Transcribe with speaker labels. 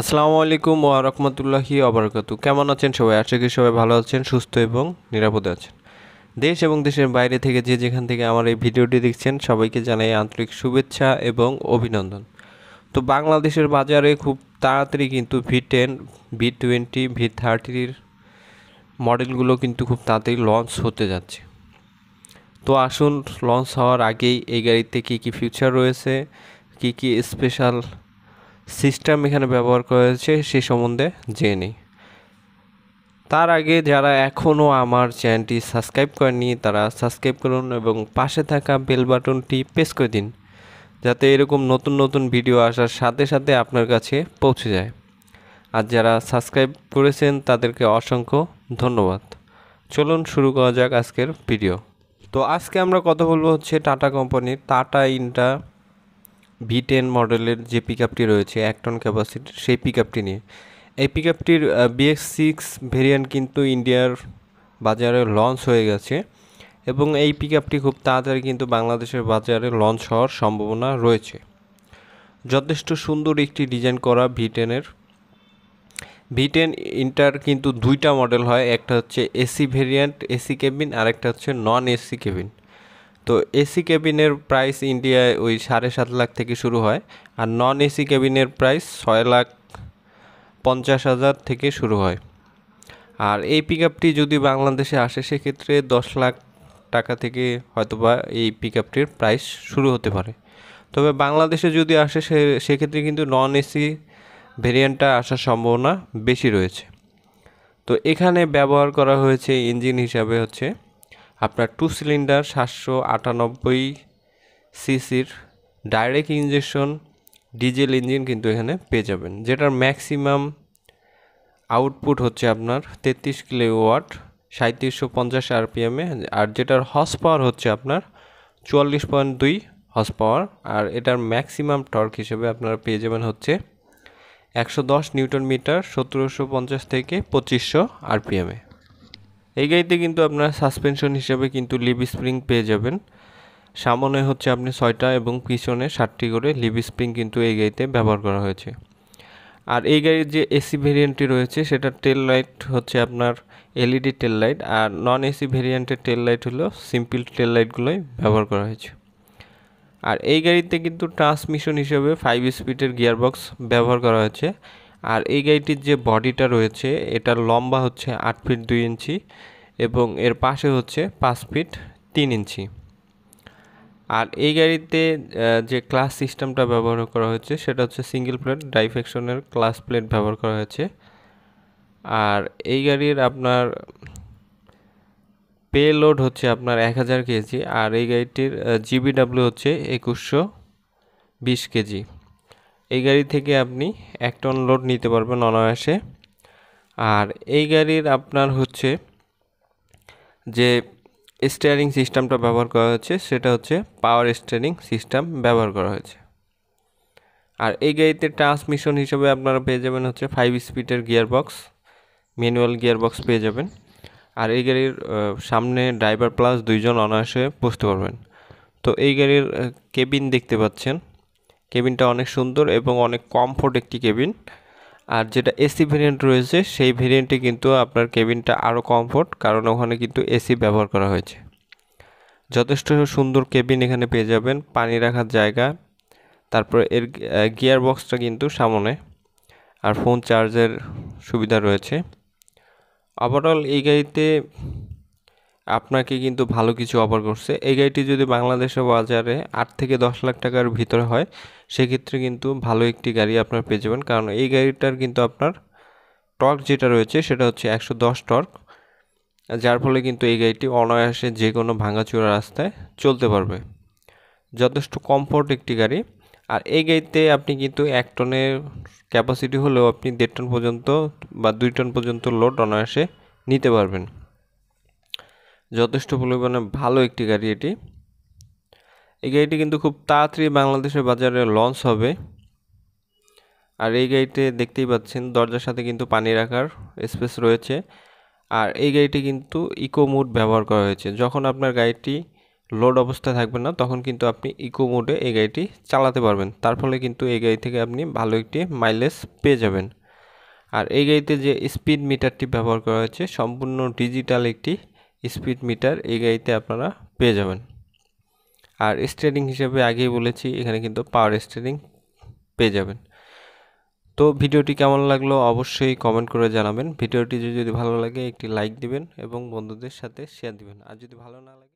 Speaker 1: আসসালামু আলাইকুম ওয়া রাহমাতুল্লাহি ওয়া বারাকাতু কেমন আছেন সবাই? আশা করি সবাই ভালো আছেন, সুস্থ এবং নিরাপদে আছেন। দেশ এবং দেশের বাইরে থেকে যে যেখান থেকে আমার এই ভিডিওটি দেখছেন, সবাইকে জানাই আন্তরিক শুভেচ্ছা এবং অভিনন্দন। তো বাংলাদেশের বাজারে খুব তাড়াতাড়ি কিন্তু V ten V twenty V থার্টির মডেলগুলো কিন্তু খুব তাড়াতাড়ি লঞ্চ হতে যাচ্ছে। তো আসুন লঞ্চ হওয়ার আগেই এই গাড়িতে কী কী ফিউচার রয়েছে, কী কী স্পেশাল সিস্টেম এখানে ব্যবহার করা হয়েছে সে সম্বন্ধে জেনে তার আগে যারা এখনও আমার চ্যানেলটি সাবস্ক্রাইব করেনি তারা সাবস্ক্রাইব করুন এবং পাশে থাকা বেল বাটনটি প্রেস করে দিন, যাতে এরকম নতুন নতুন ভিডিও আসার সাথে সাথে আপনার কাছে পৌঁছে যায়। আর যারা সাবস্ক্রাইব করেছেন, তাদেরকে অসংখ্য ধন্যবাদ। চলুন শুরু করা যাক আজকের ভিডিও। তো আজকে আমরা কথা বলব হচ্ছে টাটা কোম্পানির টাটা ইন্টা ভি টেন মডেলের যে পিক রয়েছে, এক টন ক্যাপাসিটির সেই পিক নিয়ে। এই পিক আপটির বিএক্স সিক্স ভেরিয়েন্ট কিন্তু ইন্ডিয়ার বাজারে লঞ্চ হয়ে গেছে এবং এই পিক আপটি খুব তাড়াতাড়ি কিন্তু বাংলাদেশের বাজারে লঞ্চ হওয়ার সম্ভাবনা রয়েছে। যথেষ্ট সুন্দর একটি ডিজাইন করা ভি টেনের। ভি টেন ইন্টার কিন্তু দুইটা মডেল হয়, একটা হচ্ছে এসি ভেরিয়েন্ট এসি কেবিন আর একটা হচ্ছে নন এসি কেবিন তো এসি কেবিনের প্রাইস ইন্ডিয়ায় ওই সাড়ে সাত লাখ থেকে শুরু হয় আর নন এসি কেবিনের প্রাইস ছয় লাখ পঞ্চাশ হাজার থেকে শুরু হয়। আর এই পিক যদি বাংলাদেশে আসে, সেক্ষেত্রে দশ লাখ টাকা থেকে হয়তোবা এই পিক আপটির প্রাইস শুরু হতে পারে। তবে বাংলাদেশে যদি আসে, সে, সেক্ষেত্রে কিন্তু নন এসি ভেরিয়েন্টটা আসার সম্ভাবনা বেশি রয়েছে। তো এখানে ব্যবহার করা হয়েছে ইঞ্জিন হিসাবে হচ্ছে আপনার টু সিলিন্ডার সাতশো আটানব্বই সিসির ডাইরেক্ট ইঞ্জেকশন ডিজেল ইঞ্জিন কিন্তু এখানে পেয়ে যাবেন, যেটার ম্যাক্সিমাম আউটপুট হচ্ছে আপনার তেত্রিশ কিলোওয়াট সাঁত্রিশশো পঞ্চাশ আরপিএমে আর যেটার হর্স পাওয়ার হচ্ছে আপনার চুয়াল্লিশ পয়েন্ট দুই হর্স পাওয়ার আর এটার ম্যাক্সিমাম টর্ক হিসেবে আপনারা পেয়ে যাবেন হচ্ছে একশো দশ নিউটন মিটার, সতেরোশো পঞ্চাশ থেকে পঁচিশশো আরপিএমে এই গাড়িতে কিন্তু আপনার সাসপেনশন হিসেবে কিন্তু লিভ স্প্রিং পেয়ে যাবেন। সামনে হচ্ছে আপনি ছয়টা এবং পিছনে ষাটটি করে লিভ স্প্রিং কিন্তু এই গাড়িতে ব্যবহার করা হয়েছে। আর এই গাড়ির যে এসি ভেরিয়েন্টটি রয়েছে, সেটা টেল লাইট হচ্ছে আপনার এলইডি টেল লাইট আর নন এসি ভেরিয়েন্টের টেল লাইট হলো সিম্পল টেল লাইটগুলোই ব্যবহার করা হয়েছে। আর এই গাড়িতে কিন্তু ট্রান্সমিশন হিসেবে ফাইভ স্পিডের গিয়ারবক্স ব্যবহার করা হয়েছে। আর এই গাড়িটির যে বডিটা রয়েছে, এটার লম্বা হচ্ছে আট ফিট দুই ইঞ্চি এবং এর পাশে হচ্ছে পাঁচ ফিট তিন ইঞ্চি। আর এই গাড়িতে যে ক্লাস সিস্টেমটা ব্যবহার করা হয়েছে, সেটা হচ্ছে সিঙ্গেল প্লেট ডাইফেকশনের ক্লাস প্লেট ব্যবহার করা হয়েছে। আর এই গাড়ির আপনার পে লোড হচ্ছে আপনার এক হাজার কেজি, আর এই গাড়িটির জিবিডাব্লিউ হচ্ছে একুশশো বিশ কেজি। এই গাড়ি থেকে আপনি এক টন লোড নিতে পারবেন অনায়াসে। আর এই গাড়ির আপনার হচ্ছে যে স্টিয়ারিং সিস্টেমটা ব্যবহার করা হয়েছে, সেটা হচ্ছে পাওয়ার স্টিয়ারিং সিস্টেম ব্যবহার করা হয়েছে। আর এই গাড়িতে ট্রান্সমিশন হিসেবে আপনারা পেয়ে যাবেন হচ্ছে ফাইভ স্পিডের gear box manual gear box পেয়ে যাবেন। আর এই গাড়ির সামনে ড্রাইভার প্লাস দুইজন অনায়াসে বসতে পারবেন। তো এই গাড়ির কেবিন দেখতে পাচ্ছেন। কেবিনটা অনেক সুন্দর এবং অনেক কমফোর্ট একটি কেবিন। আর যেটা এসি ভেরিয়েন্ট রয়েছে, সেই ভেরিয়েন্টে কিন্তু আপনার কেবিনটা আরও কমফোর্ট কারণ ওখানে কিন্তু এসি ব্যবহার করা হয়েছে। যথেষ্ট সুন্দর কেবিন এখানে পেয়ে যাবেন, পানি রাখার জায়গা। তারপর এর গিয়ার বক্সটা কিন্তু সামনে, আর ফোন চার্জের সুবিধা রয়েছে। ওভারঅল এই গাড়িতে আপনাকে কিন্তু ভালো কিছু অফার করছে। এই গাড়িটি যদি বাংলাদেশের বাজারে আট থেকে দশ লাখ টাকার ভিতরে হয়, সেক্ষেত্রে কিন্তু ভালো একটি গাড়ি আপনার পেয়ে যাবেন। কারণ এই গাড়িটার কিন্তু আপনার টর্ক যেটা রয়েছে, সেটা হচ্ছে একশো দশ টর্ক। যার ফলে কিন্তু এই গাড়িটি অনায়াসে যে কোনো ভাঙাচোরা রাস্তায় চলতে পারবে। যথেষ্ট কমফোর্ট একটি গাড়ি। আর এই গাড়িতে আপনি কিন্তু এক টনের ক্যাপাসিটি হলেও আপনি দেড় টন পর্যন্ত বা দুই টন পর্যন্ত লোড অনায়াসে নিতে পারবেন। যথেষ্ট পরিমাণে ভালো একটি গাড়ি এটি। এই গাড়িটি কিন্তু খুব তাড়াতাড়ি বাংলাদেশের বাজারে লঞ্চ হবে। আর এই গাড়িতে দেখতেই পাচ্ছেন, দরজার সাথে কিন্তু পানি রাখার স্পেস রয়েছে। আর এই গাড়িটি কিন্তু ইকো মুড ব্যবহার করা হয়েছে। যখন আপনার গাড়িটি লোড অবস্থায় থাকবে না, তখন কিন্তু আপনি ইকো মোডে এই গাড়িটি চালাতে পারবেন। তার ফলে কিন্তু এই গাড়ি থেকে আপনি ভালো একটি মাইলেজ পেয়ে যাবেন। আর এই গাড়িতে যে স্পিড মিটারটি ব্যবহার করা হয়েছে, সম্পূর্ণ ডিজিটাল একটি স্পিড মিটার এই গাড়িতে আপনারা পেয়ে যাবেন। আর স্টেরিং হিসেবে আগেই বলেছি, এখানে কিন্তু পাওয়ার স্টেরিং পেয়ে যাবেন। তো ভিডিওটি কেমন লাগল অবশ্যই কমেন্ট করে জানাবেন। ভিডিওটি যদি ভালো লাগে একটি লাইক দিবেন এবং বন্ধুদের সাথে শেয়ার দিবেন। আর যদি ভালো না লাগে